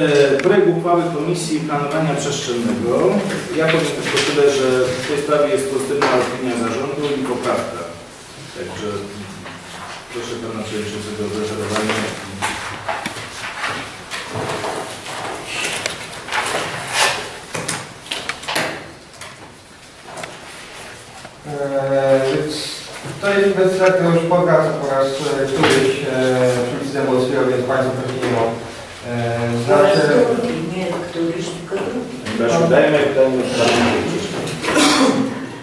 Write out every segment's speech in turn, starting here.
E, Projekt uchwały Komisji Planowania Przestrzennego. Ja powiem tylko tyle, że w tej sprawie jest pozytywna opinia zarządu i poprawka. Także proszę Pana Przewodniczącego o zreferowanie. Eee, Więc to jest która już powraca po raz e, któryś e, ulicy Dębowskiego, więc Państwo pewnie Znaczy, Nie, któryś tylko drugi. Dajemy dajemy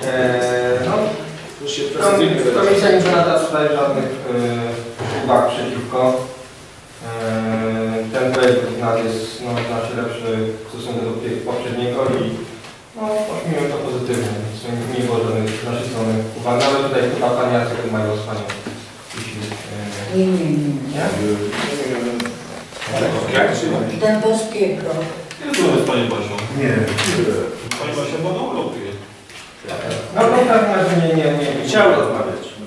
eee, no. Komisja nie żąda tutaj żadnych e, uwag przeciwko. E, ten projekt nas jest no, znacznie lepszy w stosunku do poprzedniego i no, opiniuję to pozytywnie, nie- nie było żadnych z naszej strony uwag. Nawet tutaj chyba Pani Jacek mają z Panią. E, Nie, nie, nie. nie? Jak się Dębowskiego. Ile to jest Panie Basią? Nie. Pani Basia ma na Europie. No, no w każdym razie nie, nie, nie. nie. Chciał rozmawiać. no.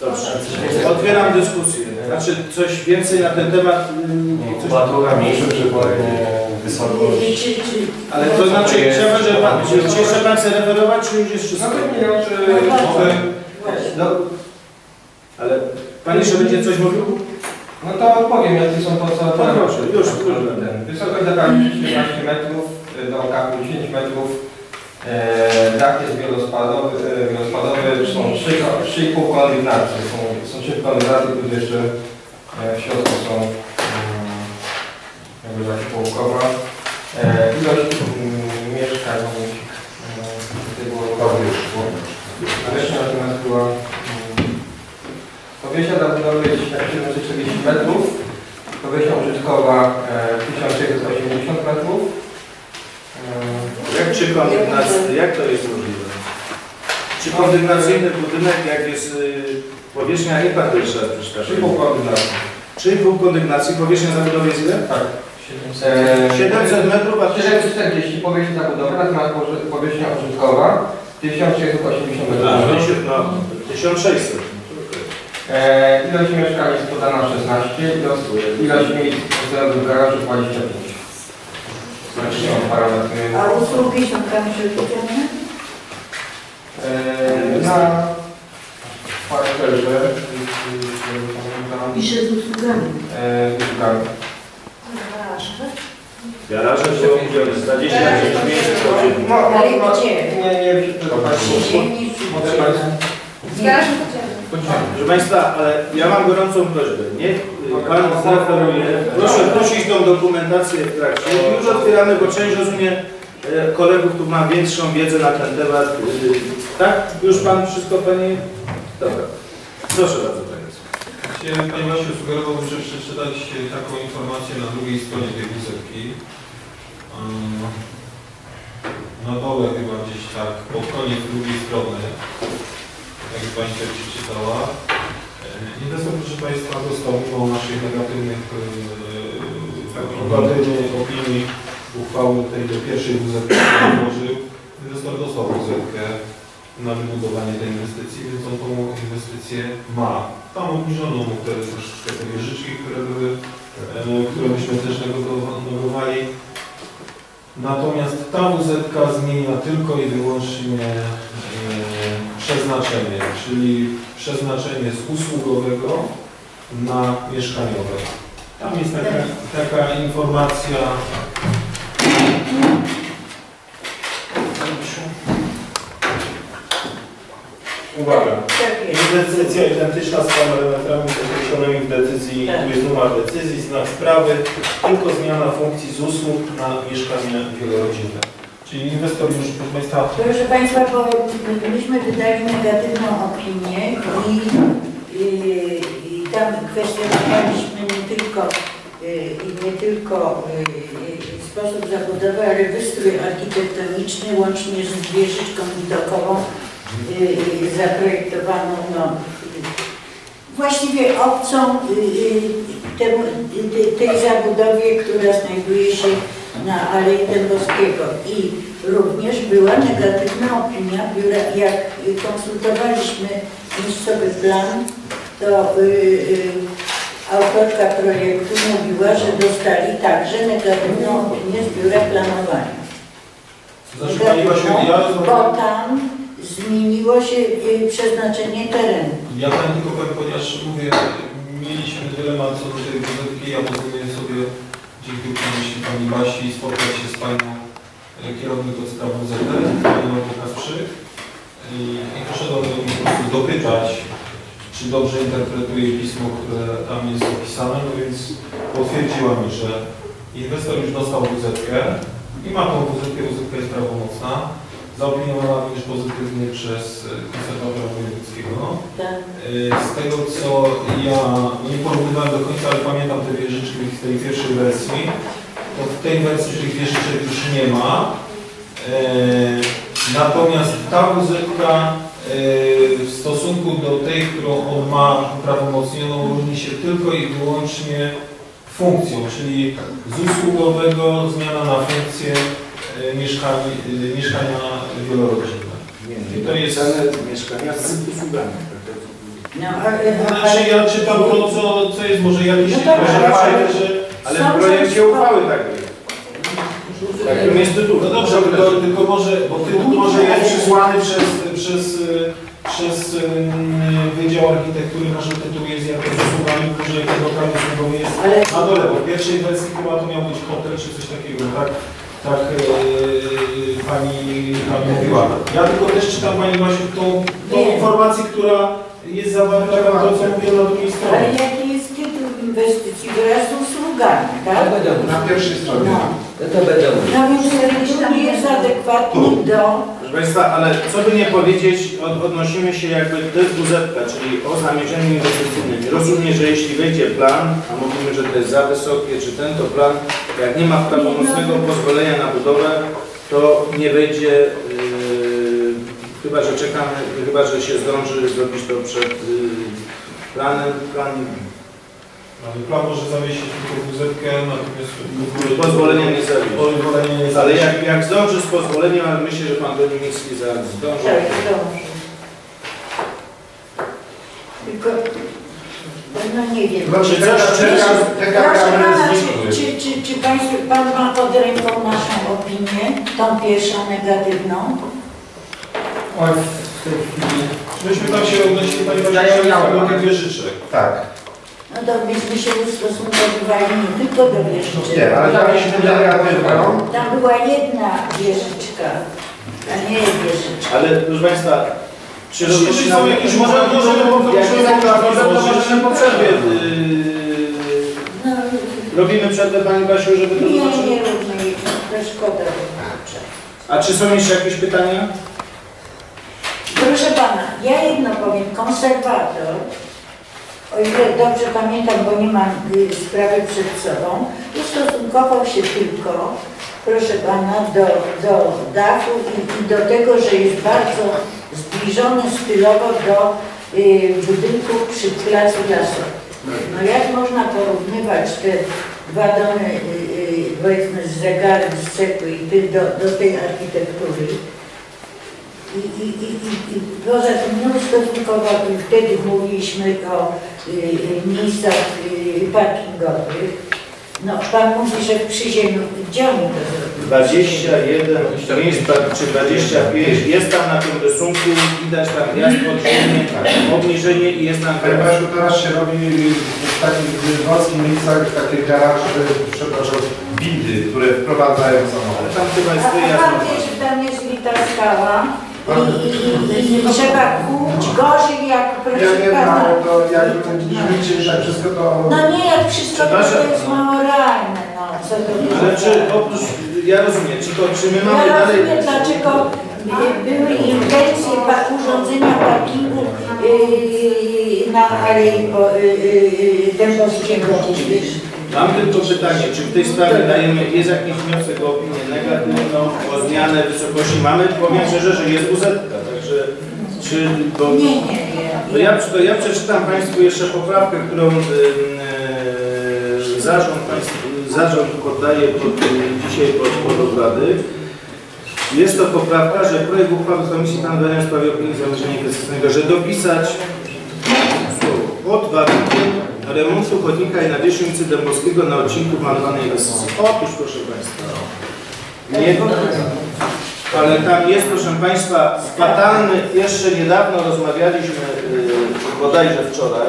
Dobrze. Otwieram dyskusję. Znaczy coś więcej na ten temat? ym, coś- Kubatura mniejsza przykładnie wysokość. Czy, czy, Ale to znaczy, chciałbym, żeby Pan, czy czy jeszcze Pan chce referować, czy już jest No wszystko? to nie wiem, czy... No czy no, Ale Pan jeszcze będzie coś mówił? No to powiem, jakie są to, co... To proszę, już, już. Ten. Wysokość zakładni 13 metrów, y, do okapu 10 metrów. E, dach jest wielospadowy, e, wielospadowy są 3,5 kondygnacje. Są, są 3 kondygnacje, które jeszcze e, w środku są jakby właśnie połówkowa. E, ilość mieszkań, tutaj było Powierzchnia natomiast była powierzchnia zabudowy jest 740 metrów, powierzchnia użytkowa e, 1680 metrów. E, Jak czy kondygnacyjny, jak to jest możliwe? Czy kondygnacyjny budynek, jak jest y, powierzchnia, jak Pan to jeszcze raz przeczyta? 3,5 kondygnacji. 3,5 kondygnacji, powierzchnia zabudowy jest ile? Tak. E, 700 metrów, a 740 powierzchnia zabudowy, natomiast powie- powierzchnia użytkowa 1680 metrów. A, no, no, 1600. E, ilość mieszkań jest podana 16, ilość, ilość miejsc postojowych w garażu 25. Znaczy są parametry. a usługi są tam przewidziane? E, na parterze, Pisze z usługami. e, usługami. Garaże było mówione, 20 miejsc podziemnych. No, Ale no, gdzie? Nie, nie, Państwu. Ziemni Mogę Państwu. Proszę Państwa, ale ja mam gorącą prośbę. Niech y, Pan zreferuje. Proszę prosić tą dokumentację w trakcie. Już otwieramy, bo część rozumie e, kolegów tu ma większą wiedzę na ten temat. Y, Tak? Już Pan wszystko Panie? Dobra. Proszę bardzo Panie. Basiu sugerowałbym, żeby przeczytać e, taką informację na drugiej stronie tej wizytki. Na dole chyba gdzieś tak, pod koniec drugiej strony, jak się przeczytała. E, Inwestor, proszę Państwa, mimo naszych negatywnych e, negatywnych opinii uchwały tej do pierwszej WZ złożył. Inwestor dostał WZ na wybudowanie tej inwestycji, więc on tą inwestycję ma. Tam obniżono mu te troszeczkę te wieżyczki, które były, e, które myśmy też negocjowali. Natomiast ta WZ zmienia tylko i wyłącznie przeznaczenie, czyli przeznaczenie z usługowego na mieszkaniowe. Tam jest taka, taka informacja. Uwaga. Jest. Inwestycja identyczna z parametrami określonymi w decyzji, Tak. tu jest numer decyzji, znak sprawy, tylko zmiana funkcji z usług na mieszkanie wielorodzinne. Czyli inwestor już, proszę Państwa, Proszę Państwa, bo myśmy wydali negatywną opinię i, i, i tam kwestionowaliśmy nie tylko, y, nie tylko y, y, sposób zabudowy, ale wystrój architektoniczny łącznie z wieżyczką widokową zaprojektowaną no, właściwie obcą tej zabudowie, która znajduje się na Alei Dębowskiego i również była negatywna opinia biura, jak konsultowaliśmy miejscowy plan, to y, y, autorka projektu mówiła, że dostali także negatywną opinię z biura planowania. Znaczy Bo tam zmieniło się y, przeznaczenie terenu. ja Pani tylko powiem, ponieważ mówię, mieliśmy dylemat co do tej gazetki, ja pozwolę sobie dzięki uprzejmości Pani Basi spotkać się z Panią e, kierownik od spraw Panią Kasprzyk i, i poszedłem do niej po prostu dopytać, czy dobrze interpretuję pismo, które tam jest opisane, no więc potwierdziła mi, że inwestor już dostał WZT i ma tą WZT, WZT jest prawomocna, zaopiniowana również pozytywnie przez e, konserwatora wojewódzkiego. Tak. Y, Z tego co ja nie porównywałem do końca, ale pamiętam te wieżyczki z tej pierwszej wersji, to w tej wersji tych wieżyczek już nie ma. E, Natomiast ta wuzetka w stosunku do tej, którą on ma uprawomocnioną, różni się tylko i wyłącznie funkcją, czyli z usługowego zmiana na funkcję e, mieszkania wielorodzinne. Nie, I to jest- ceny mieszkania z usługami. tak? No, ale, Znaczy ja czytam to, co, co jest może jakieś No dobra, może ale- że Ale w projekcie uchwały tak jest. Takim jest tytuł. No dobrze, tylko, tylko może, bo tytuł może jest przysłany przez, przez, przez ym, Wydział Architektury, może tytuł jest jakoś usługami, może jakiś lokal usługowy jest ale na dole, bo w pierwszej wersji chyba to miał być hotel czy coś takiego, tak? Tak yy, pani, pani mówiła. Ja tylko też czytam Pani Basiu tą, tą informację, która jest zawarta w to, co mówię na drugiej Ale stronie. jaki jest tytuł inwestycji wraz z usługami, tak? Na pierwszej stronie. No, To będę no tytuł nie jest adekwatny do... Proszę Państwa, ale co by nie powiedzieć, od, odnosimy się jakby do WZ, czyli o zamierzeniu inwestycyjnym. Rozumiem, że jeśli wejdzie plan, a mówimy, że to jest za wysokie, czy ten to plan, jak nie ma prawomocnego pozwolenia na budowę, to nie wejdzie, yy, chyba że czekamy, chyba że się zdąży zrobić to przed yy, planem, plan Ale Plan może zawiesić tylko wuzetkę, natomiast pozwolenia nie zawiesi. pozwolenie nie Ale zawiesi. jak, jak zdąży z pozwoleniem, ale myślę, że Pan Dominicki zaraz zdąży. Tak, dobrze. Tylko, no nie wiem. Znaczy, coś- czekam, Proszę czekam, pana, czy, czy, czy, czy państwo, pan ma pod ręką naszą opinię, tą pierwszą negatywną? Oj, w tej chwili Myśmy tam się odnosili, Pani Ja ją Basiu, miałem. do tych wieżyczek. Tak. No to myśmy się ustosunkowywali nie tylko do wieżyczek. Nie, ale tam jest negatywną. Tam była jedna wieżyczka, a nie wieżyczka. Ale proszę Państwa, czy Czy jeśli są jakieś może, może- może, może- może, może- może, może- możemy po przerwie. No, Yy, robimy przerwę Pani Basiu, żeby to nie, zobaczyć. nie róbmy jej, to szkoda. A czy są jeszcze jakieś pytania? Proszę pana, ja jedno powiem, konserwator, o ile dobrze pamiętam, bo nie mam y, sprawy przed sobą, ustosunkował się tylko, proszę pana, do, do dachu i, i do tego, że jest bardzo zbliżony stylowo do y, budynku przy placu lasowym. No jak można porównywać te dwa domy, y, y, powiedzmy z zegarem, z cegły i ty do, do tej architektury? I, i, i, i, poza tym nie ustosunkował, wtedy mówiliśmy o miejscach y, parkingowych. No Pan mówi, że w Przyziemiu, gdzie oni to zrobili? 21 miejsc, czy 25, jest tam na tym rysunku, widać tam gwiazd podziemie, obniżenie i jest tam Panie. Basiu, teraz się robi w takich wąskich miejscach takie garaże, przepraszam, windy, które wprowadzają Ale samochód. tam chyba A, jest a Pan wyjazd. wie, że tam jest wita skała i, i, i, i trzeba kuć gorzej jak Ja proszę wiem, Pana. ale to jak liczyć, że wszystko to... No nie, jak wszystko to jest mało realne, no co to Ale jest. czy oprócz, ja rozumiem, czy to, czy my mamy Ja dalej... rozumiem, dlaczego by- były intencje urządzenia parkingu yy, na Alei Po- yy, Dębowskiego. Mam tylko pytanie, czy w tej sprawie dajemy, jest jakiś wniosek o opinię zmianę wysokości? Mamy, powiem szczerze, że jest WZ, także czy, bo... Nie, nie, nie. To ja, to ja przeczytam Państwu jeszcze poprawkę, którą e, zarząd, zarząd poddaje pod, dzisiaj pod, pod obrady. Jest to poprawka, że projekt uchwały Komisji Planowania w sprawie opinii zamierzenia inwestycyjnego, że dopisać pod warunkiem remontu chodnika i nawierzchni Dębowskiego na odcinku malowanej inwestycji. Otóż, proszę Państwa, nie, ale tam jest, proszę Państwa, fatalny, jeszcze niedawno rozmawialiśmy, yy, bodajże wczoraj,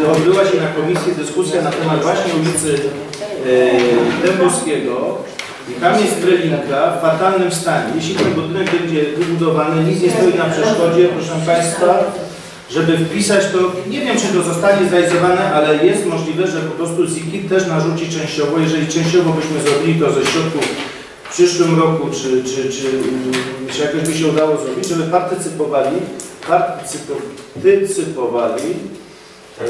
yy, odbyła się na komisji dyskusja na temat właśnie ulicy yy, Dębowskiego i tam jest Brelinka w fatalnym stanie. Jeśli ten budynek będzie wybudowany, nic nie stoi na przeszkodzie, proszę Państwa, żeby wpisać to, nie wiem czy to zostanie zrealizowane, ale jest możliwe, że po prostu ZIKIT też narzuci częściowo, jeżeli częściowo byśmy zrobili to ze środków w przyszłym roku, czy, czy, czy, mm, czy jakoś by się udało zrobić, żeby partycypowali, partycypowali e,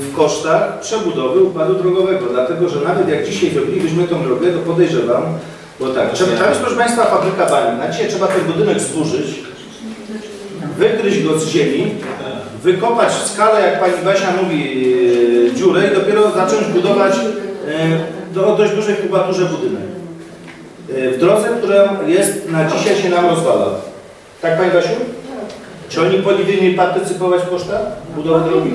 w kosztach przebudowy układu drogowego, dlatego że nawet jak dzisiaj zrobilibyśmy tą drogę, to podejrzewam, bo tak, trzeba, tam jest proszę Państwa fabryka bani, na dzisiaj trzeba ten budynek zburzyć, wygryźć go z ziemi, wykopać w skalę, jak pani Basia mówi, e, dziurę i dopiero zacząć budować e, do, o dość dużej kubaturze budynek. E, W drodze, która jest na dzisiaj się nam rozwala. Tak pani Basiu? Czy oni powinni partycypować w kosztach budowy drogi?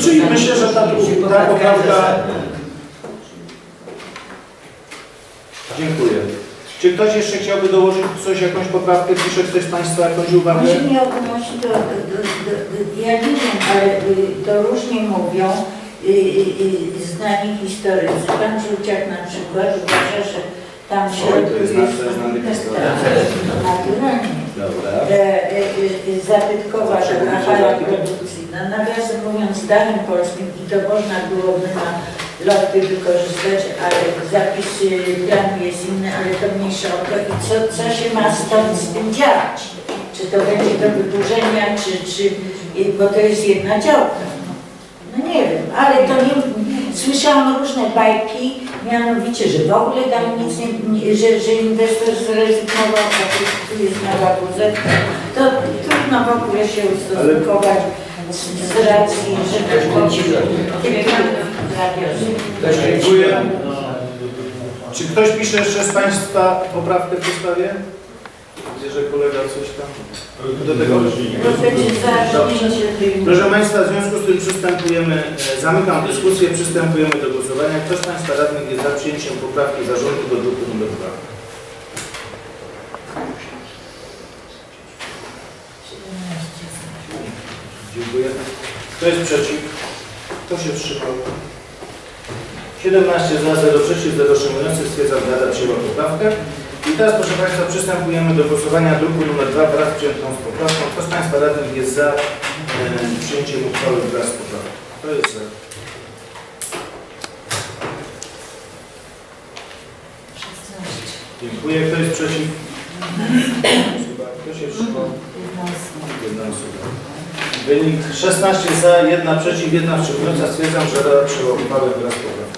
Czyli myślę, że ta, ta poprawka... Dziękuję. Czy ktoś jeszcze chciałby dołożyć coś, jakąś poprawkę? Pisze ktoś z Państwa jakąś uwagę? Może nie odnosi do, do, do, do, ja nie wiem, ale y, to różnie mówią y, y, y, znani historycy. Pan Żółciak na przykład uważa, że tam w Oj, to środku jest jest nasz znany historyk. naturalnie. Dobra. E, e, e, zabytkowa hala produkcyjna. Nawiasem mówiąc, w danym polskim i to można byłoby na loty wykorzystać, ale zapis planu jest inny, ale to mniejsza o to. I co, co się ma stąd z tym dziać? Czy to będzie do wydłużenia, czy, czy, bo to jest jedna działka. No nie wiem, ale to nie, słyszałam różne bajki, mianowicie, że w ogóle tam nic nie, że, że inwestor zrezygnował, a tu, jest nowa gazetka. To trudno w ogóle się ustosunkować z, z racji, że tak powiem, zawiozę. Dziękuję. Czy ktoś pisze jeszcze z Państwa poprawkę w tej sprawie? Widzę, że kolega coś tam do tego... Proszę Państwa, w związku z tym przystępujemy, e, zamykam dyskusję, przystępujemy do głosowania. Kto z Państwa radnych jest za przyjęciem poprawki zarządu do druku nr 2? Dziękuję. Kto jest przeciw? Kto się wstrzymał? 17 za, 0 przeciw, 0 wstrzymujących. Stwierdzam, Rada przyjęła poprawkę. I teraz, proszę Państwa, przystępujemy do głosowania druku nr 2 wraz z przyjętą z poprawką. Kto z Państwa radnych jest za e, przyjęciem uchwały wraz z poprawką? Kto jest za? Dziękuję. Kto jest przeciw? Kto się wstrzymał? Jedna osoba. Wynik 16 za, 1 przeciw, 1 wstrzymująca. Stwierdzam, że Rada przyjęła uchwałę wraz z poprawką.